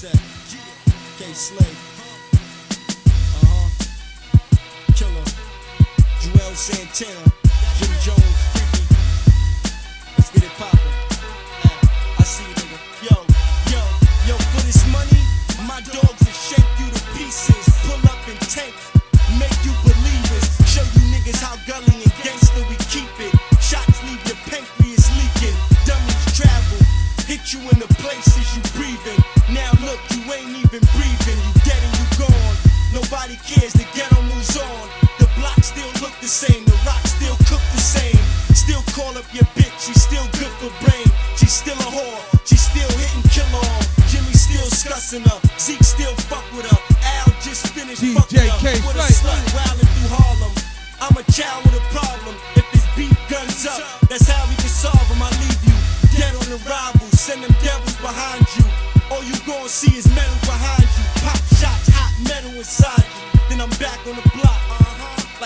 Dipset, Kay Slay, uh huh, Killa, Juelz Santana, Jim Jones, Freaky. Let's get it poppin'. I see you, nigga. Yo, yo, yo, for this money, my dogs will shake you to pieces. Pull up in tank, make you believers. Show you niggas how gully and gangster we keep it. Shots leave your pancreas leaking. Dummies travel, hit you in the places you breathing. Nobody cares, the ghetto moves on. The block still look the same, the rock still cook the same. Still call up your bitch, she's still good for brain. She's still a whore, she's still hitting killer on. Jimmy still scussing her, Zeke still fuck with her. Al just finished DJ fucking her K with a slut wildin' through Harlem. I'm a child with a problem. If it's beef guns up, that's how we can solve 'em. I leave you dead on arrival. Send them devils behind you. All you gon' see is metal behind you. Pop shots, hot metal inside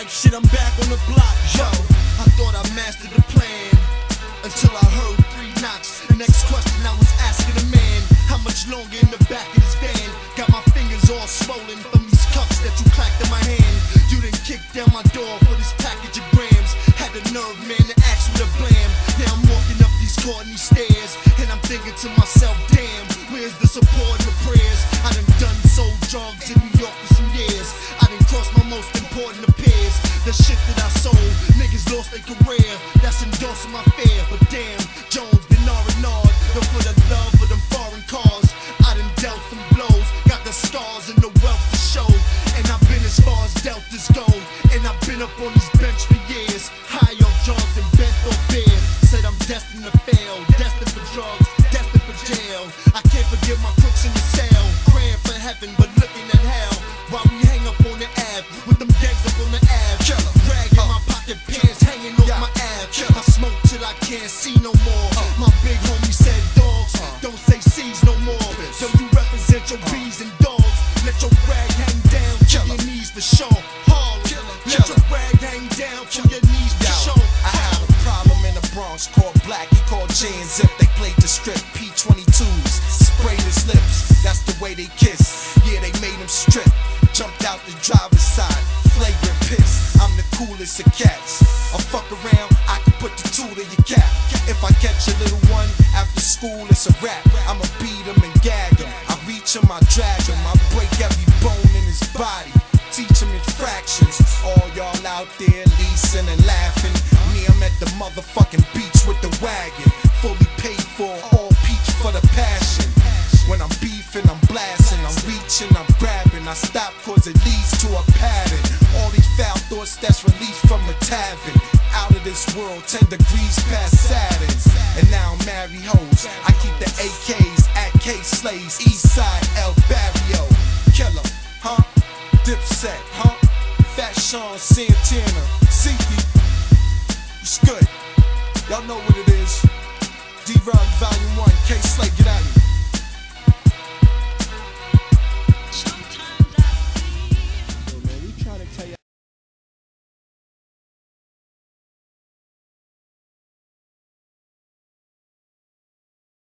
Shit, I'm back on the block. Yo, I thought I mastered the plan until I heard three knocks. The next question I was asking a man, how much longer in the back of this van? Got my fingers all swollen from these cuffs that you clacked in my hand. You didn't kick down my door for this package of grams. Had the nerve, man, to ask me to blam. Now I'm walking up these Courtney stairs, and I'm thinking to myself, damn, where's the support shit that I sold, niggas lost their career. That's endorsing my fear. But damn, Jones been R and R. Don't for the love of them foreign cars. I done dealt some blows, got the stars and the wealth to show. And I've been as far as Deltas go. And I've been up on this bench for years. High off drugs and bent off beers. Said I'm destined to fail, destined for drugs, destined for jail. I can't forgive my crooks in the your knees for sure. Harlem, let your rag hang down to your knees for Yo. I had a problem in the Bronx called Black. He called J and Zip. They played the strip. P22s sprayed his lips. That's the way they kiss. Yeah, they made him strip. Jumped out the driver's side, flagrant piss. I'm the coolest of cats. I fuck around, I can put the tool to your cap. If I catch a little one after school, it's a rap. I'ma beat motherfucking beach with the wagon. Fully paid for, all peach for the passion. When I'm beefing, I'm blasting, I'm reaching, I'm grabbing. I stop cause it leads to a pattern. All these foul thoughts that's released from a tavern. Out of this world, 10 degrees past Saturn. And now I'm married hoes. I keep the AKs at Kay Slays, Eastside, El Barrio. Killa, huh? Dipset, huh? Fat Sean Santana,